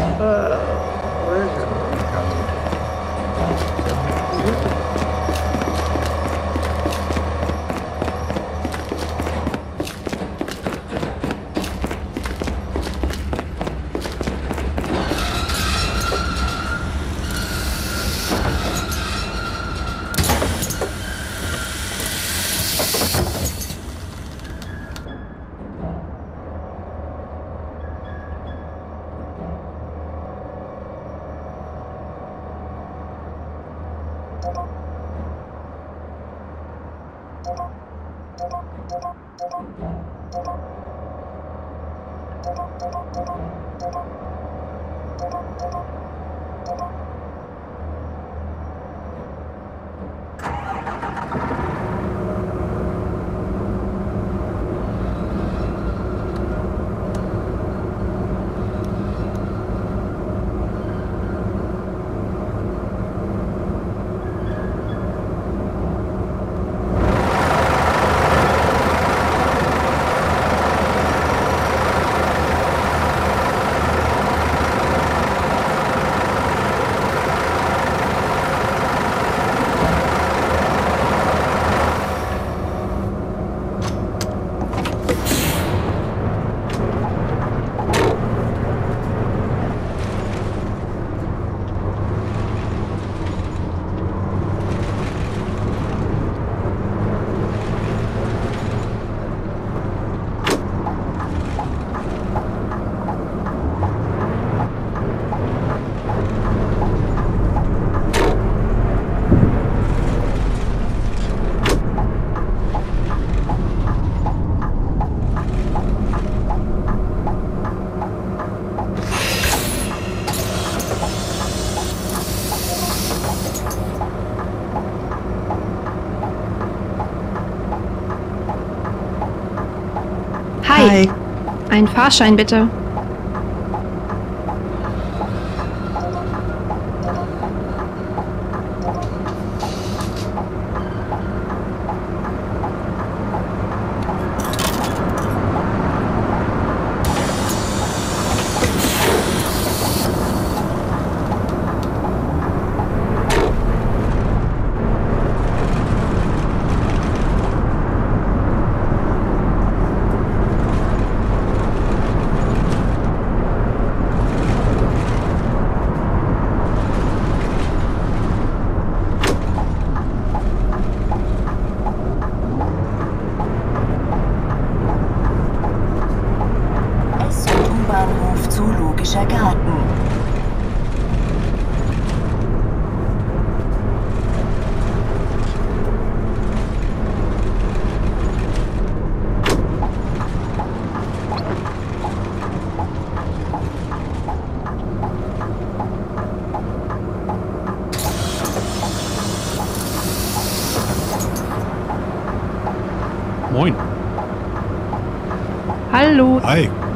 Hi. Ein Fahrschein bitte. Hallo. Hi.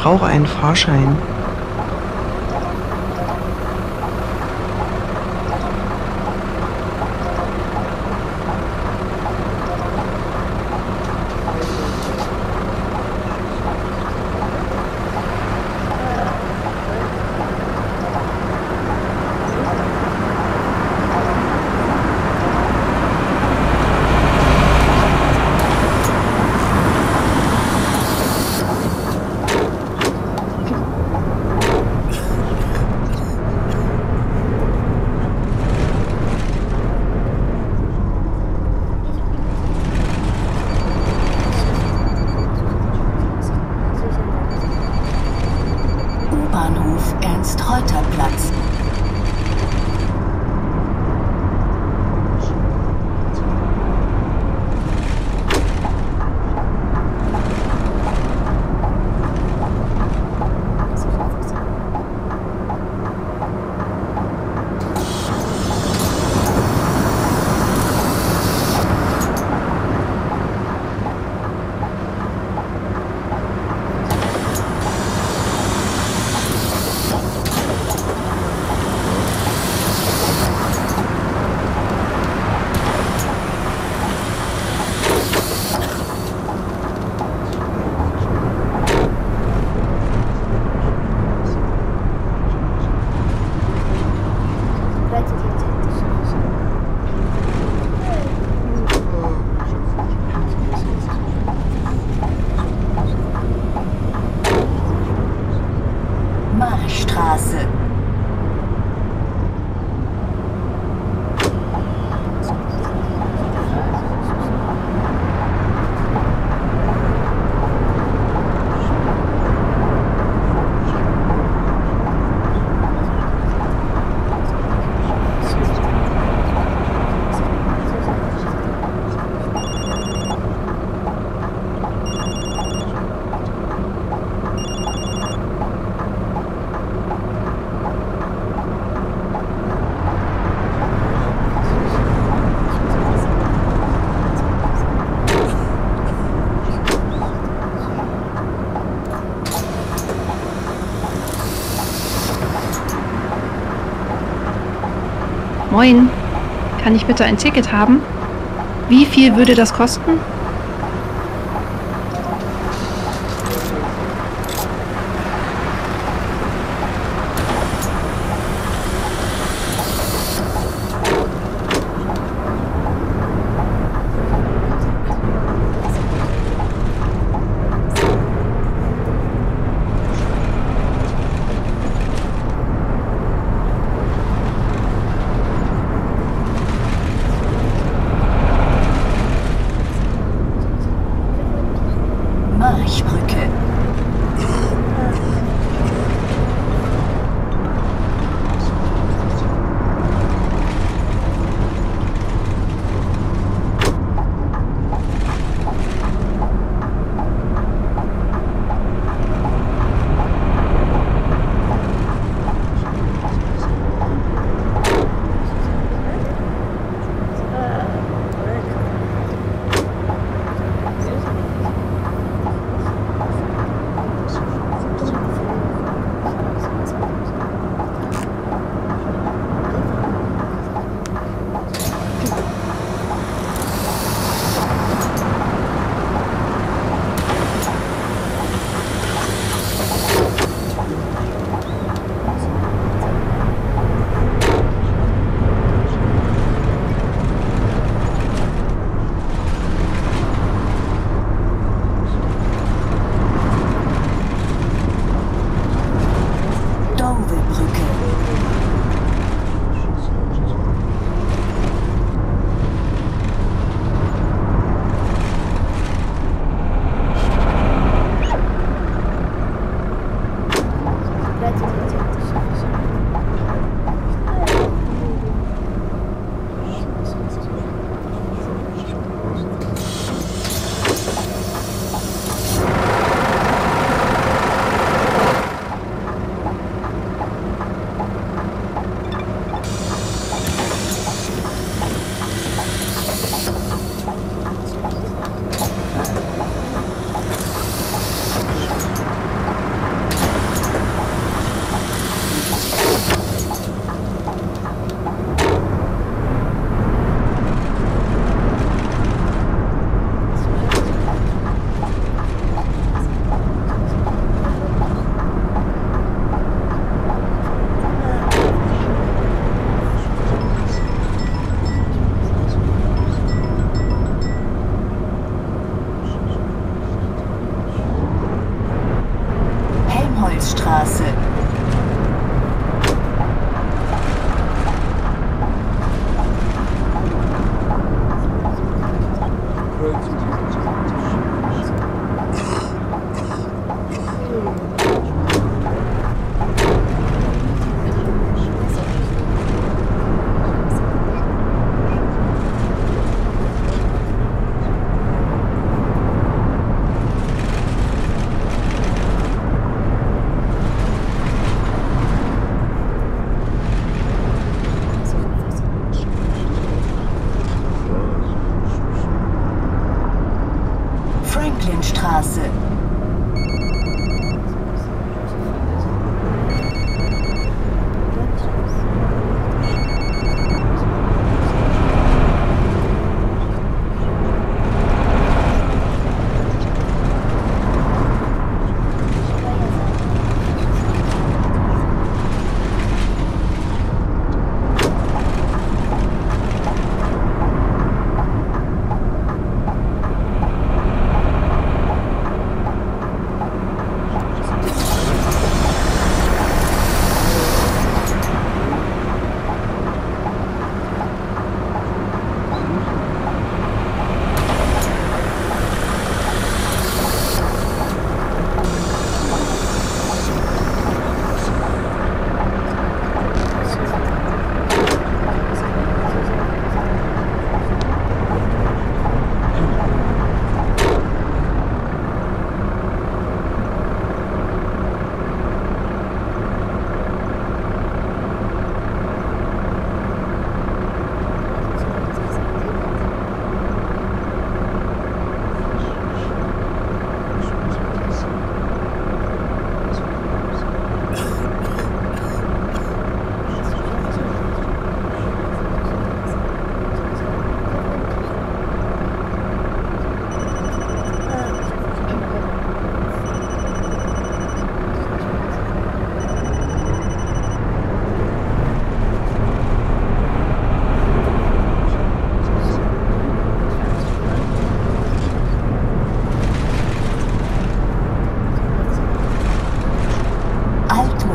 Brauche einen Fahrschein. Moin. Kann ich bitte ein Ticket haben? Wie viel würde das kosten?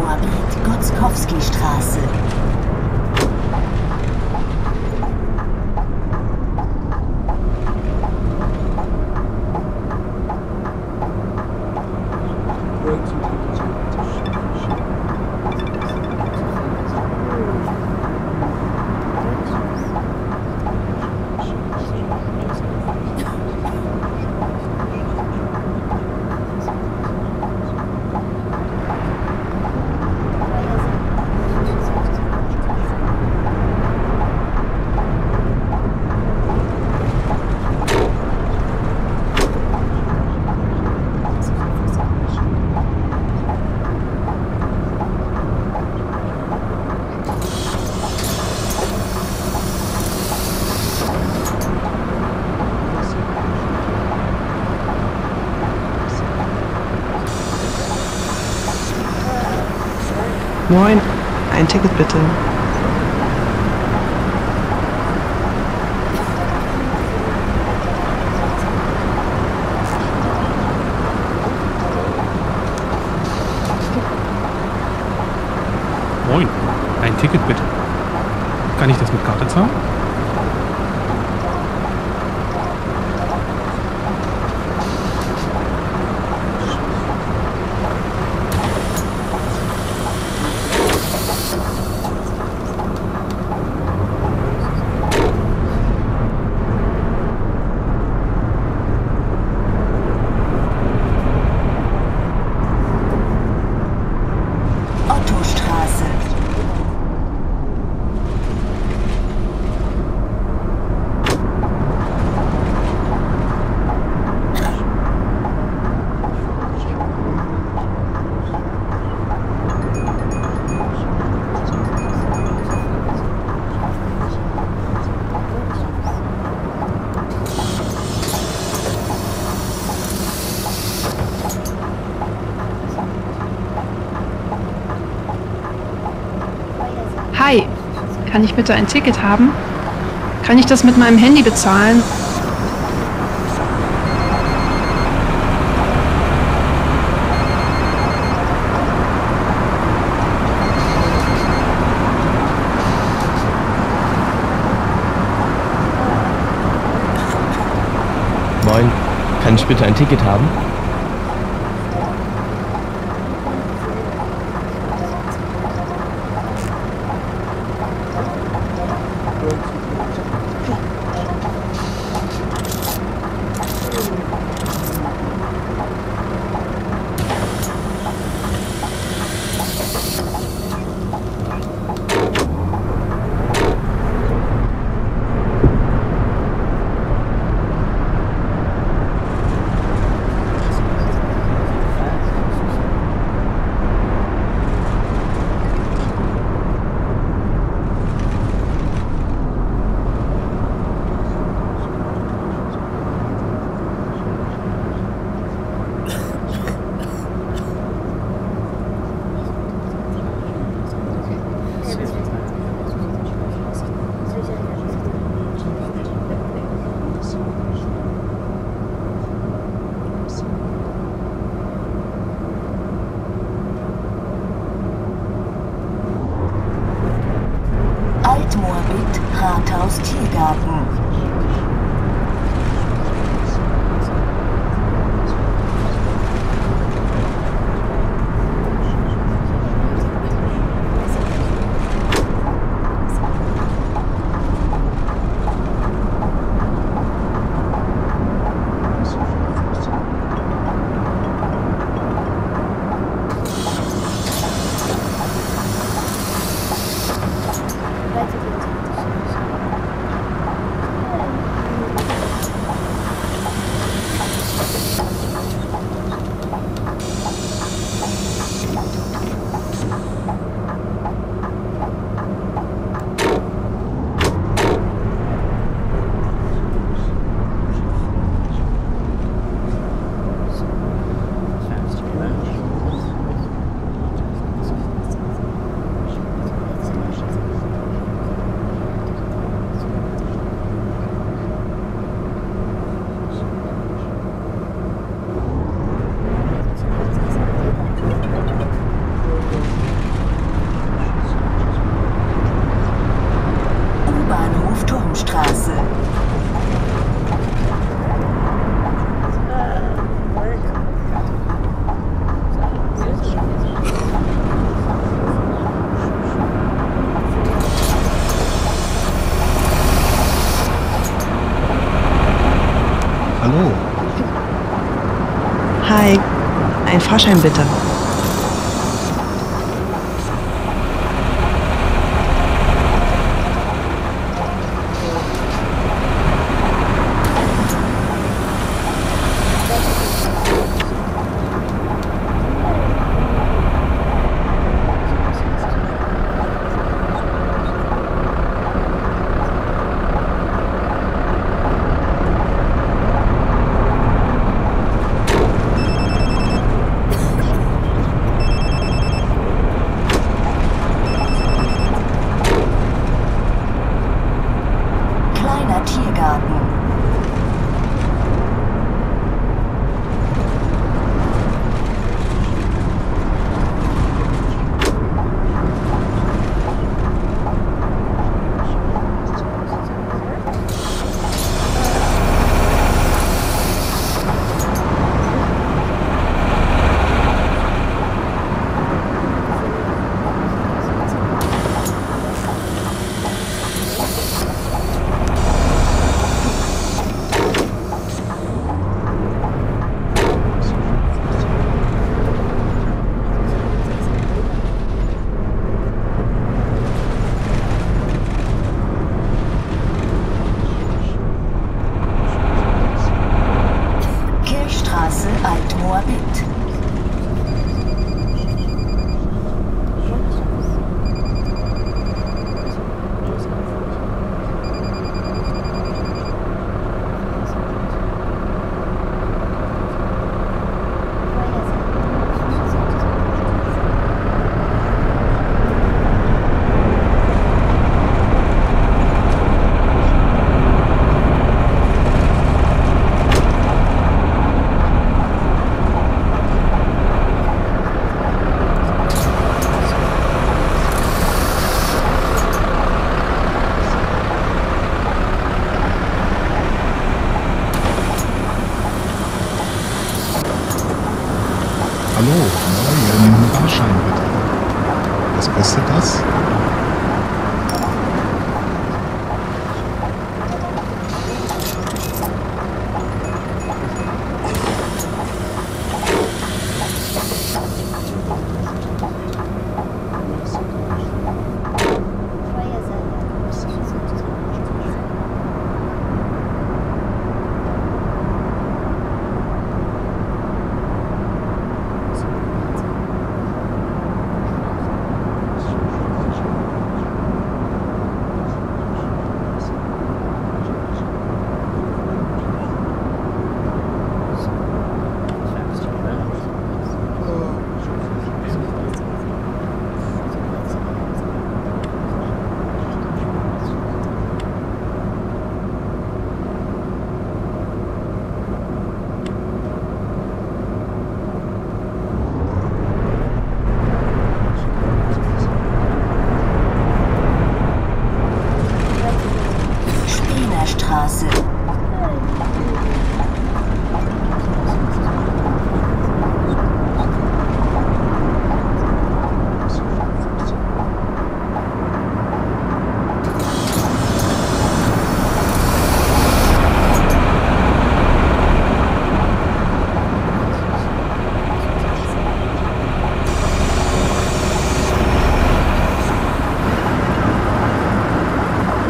Altmoabit Gotzkowski-Straße. Moin, ein Ticket bitte. Moin. Ein Ticket bitte. Kann ich das mit Karte zahlen? Hi, kann ich bitte ein Ticket haben? Kann ich das mit meinem Handy bezahlen? Moin, kann ich bitte ein Ticket haben? Fahrschein bitte.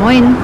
Moin.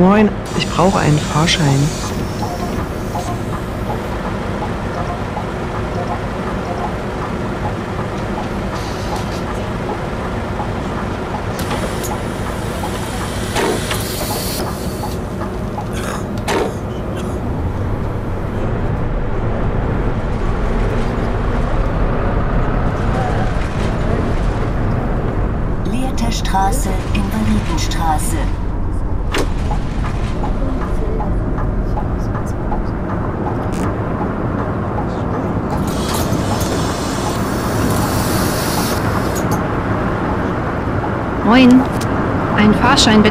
Moin, ich brauche einen Fahrschein. Ein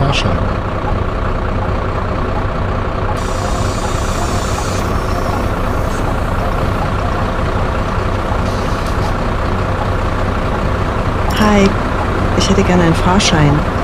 Fahrschein. Hi, ich hätte gerne einen Fahrschein.